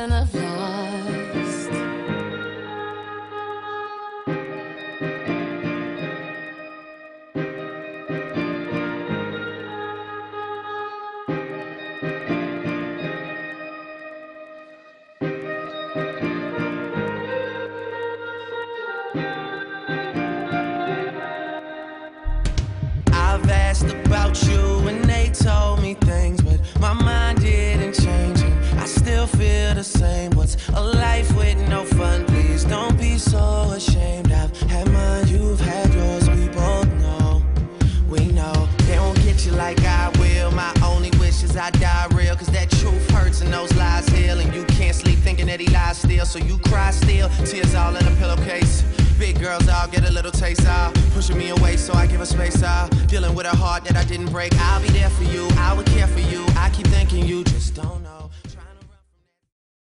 something I've lost. I've asked about you so you cry still. Tears all in a pillowcase. Big girls all get a little taste out. Pushing me away, so I give her space out. Dealing with a heart that I didn't break. I'll be there for you, I would care for you. I keep thinking you just don't know.